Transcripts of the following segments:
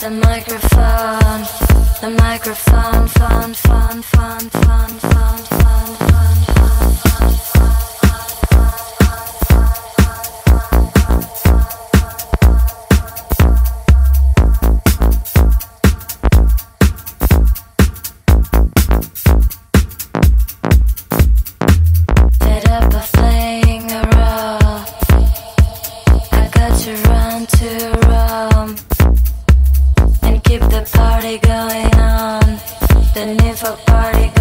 The microphone, the microphone, fun, fun, fun, fun, fun, fun, fun, fun, fun, fun. to run to run keep the party going on. The need for party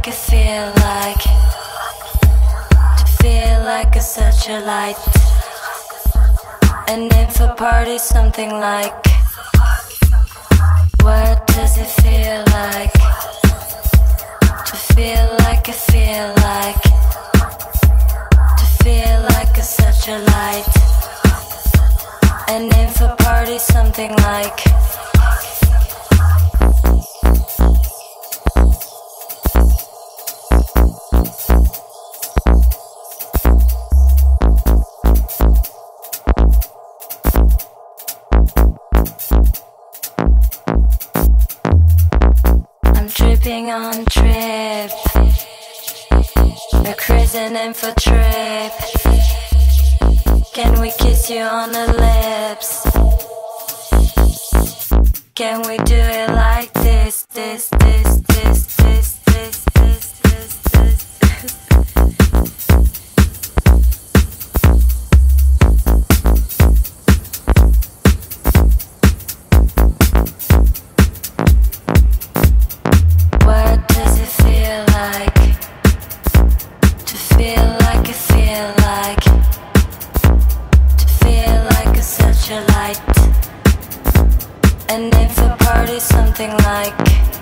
like it feel like to feel like a such a light and if a party something like what does it feel like? To feel like it feel like to feel like a such a light and if a party something like On trip. We're cruising in for trip. Can we kiss you on the lips? Can we do it like this, this, this, this, this, this, and if a party's something like.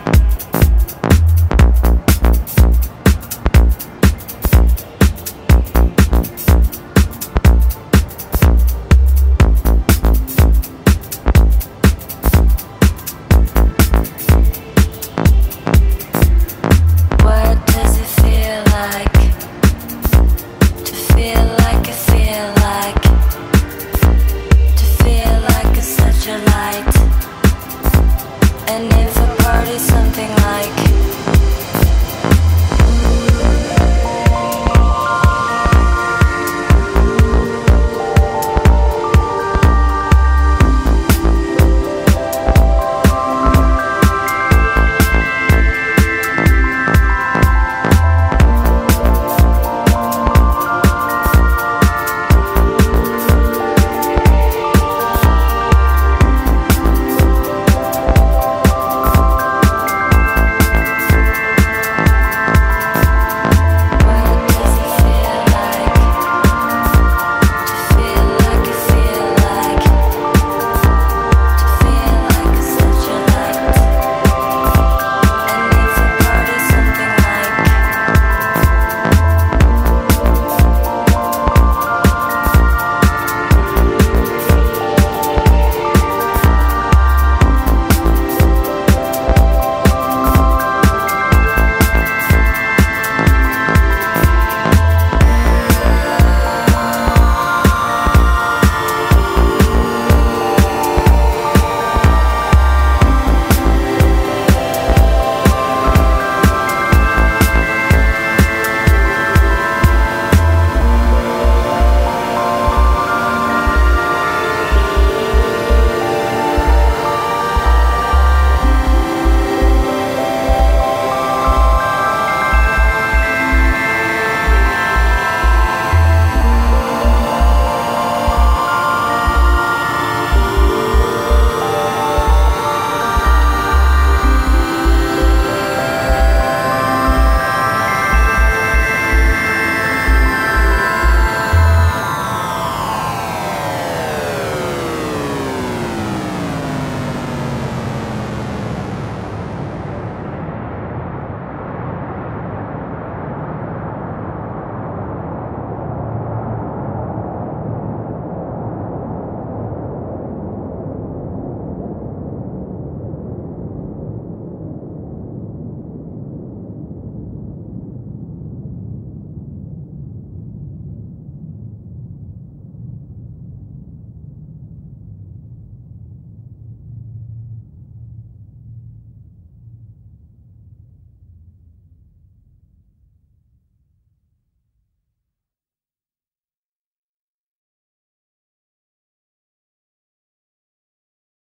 never